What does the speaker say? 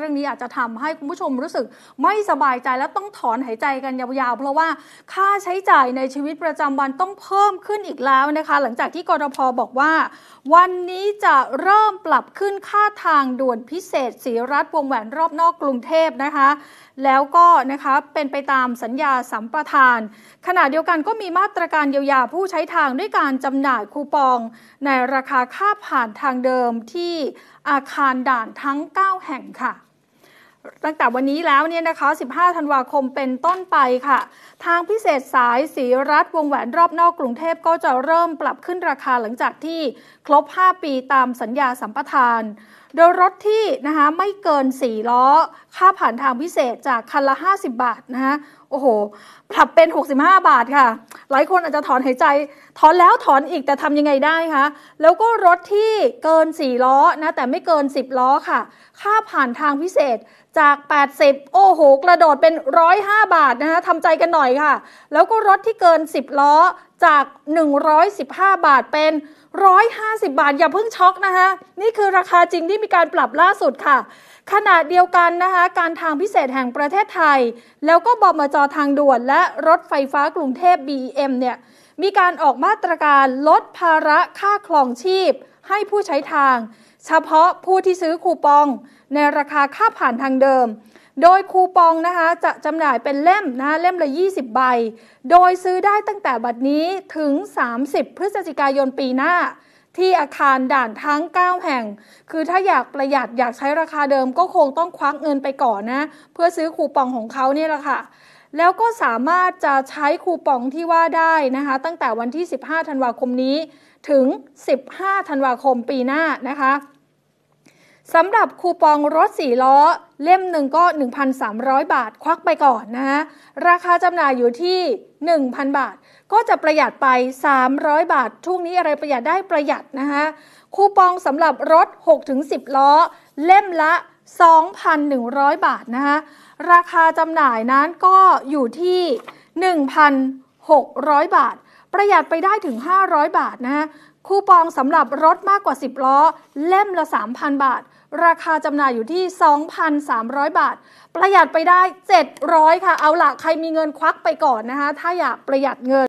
เรื่องนี้อาจจะทำให้คุณผู้ชมรู้สึกไม่สบายใจและต้องถอนหายใจกันยาวๆ เพราะว่าค่าใช้จ่ายในชีวิตประจำวันต้องเพิ่มขึ้นอีกแล้วนะคะ หลังจากที่กรพบอกว่า วันนี้จะเริ่มปรับขึ้นค่าทางด่วนพิเศษสีรัฐวงแหวนรอบนอกกรุงเทพนะคะ แล้วก็นะคะเป็นไปตามสัญญาสัมปทาน ขณะเดียวกันก็มีมาตรการเยียวยาผู้ใช้ทางด้วยการจำหน่ายคูปอง ในราคาค่าผ่านทางเดิมที่อาคารด่านทั้ง 9 แห่งค่ะ ตั้งแต่วันนี้แล้วเนี่ยนะคะ 15 ธันวาคมเป็นต้นไปค่ะ ทางพิเศษสายสีรัฐวงแหวนรอบนอกกรุงเทพก็จะเริ่มปรับขึ้นราคาหลังจากที่ครบ 5 ปีตามสัญญาสัมปทาน โดยรถที่นะคะไม่เกิน 4 ล้อ ค่าผ่านทางพิเศษจากคันละ 50 บาทนะคะโอ้โหปรับเป็น 65 บาทค่ะ หลายคนอาจจะถอนหายใจ ถอนแล้วถอนอีกแต่ทำยังไงได้คะ แล้วก็รถที่เกิน 4 ล้อนะแต่ไม่เกิน 10 ล้อค่ะ ค่าผ่านทางพิเศษจาก 80 โอ้โห กระโดดเป็น 105 บาทนะคะทำใจกันหน่อยค่ะ แล้วก็รถที่เกิน 10 ล้อ จาก 115 บาทเป็น 150 บาท อย่าเพิ่งช็อกนะคะ นี่คือราคาจริงที่มีการปรับล่าสุดค่ะ ขณะเดียวกันนะคะ การทางพิเศษแห่งประเทศไทย แล้วก็บมจทางด่วนและรถไฟฟ้ากรุงเทพ BEM เนี่ยมีการออกมาตรการลดภาระค่าครองชีพ ให้ผู้ใช้ทาง เฉพาะผู้ที่ซื้อคูปอง ในราคาค่าผ่านทางเดิม โดยคูปองนะคะจะจำหน่ายเป็นเล่มนะเล่มละ 20 ใบ โดยซื้อได้ตั้งแต่บัดนี้ถึง 30 พฤศจิกายนปีหน้าที่อาคารด่านทั้ง 9 แห่ง คือถ้าอยากประหยัดอยากใช้ราคาเดิมก็คงต้องควักเงินไปก่อนนะ เพื่อซื้อคูปองของเขาเนี่ยแหละค่ะ แล้วก็สามารถจะใช้คูปองที่ว่าได้นะคะ ตั้งแต่วันที่ 15 ธันวาคมนี้ ถึง 15 ธันวาคมปีหน้านะคะสำหรับคูปองรถสี่ล้อ เล่มหนึ่งก็ 1,300 บาทควักไปก่อนนะฮะราคาจำหน่ายอยู่ที่ 1,000 บาท ก็จะประหยัดไป 300 บาทช่วงนี้อะไรประหยัดได้ประหยัดนะคะคูปองสำหรับรถ 6-10 ล้อ เล่มละ 2,100 บาทนะคะราคาจำหน่ายนั้นก็อยู่ที่ 1,600 บาท ประหยัดไปได้ถึง 500 บาทนะคูปองสำหรับรถมากกว่า 10 ล้อ เล่มละ 3,000 บาท ราคาจำหน่ายอยู่ที่ 2,300 บาท ประหยัดไปได้ 700 ค่ะ เอาละใครมีเงินควักไปก่อนนะคะ ถ้าอยากประหยัดเงิน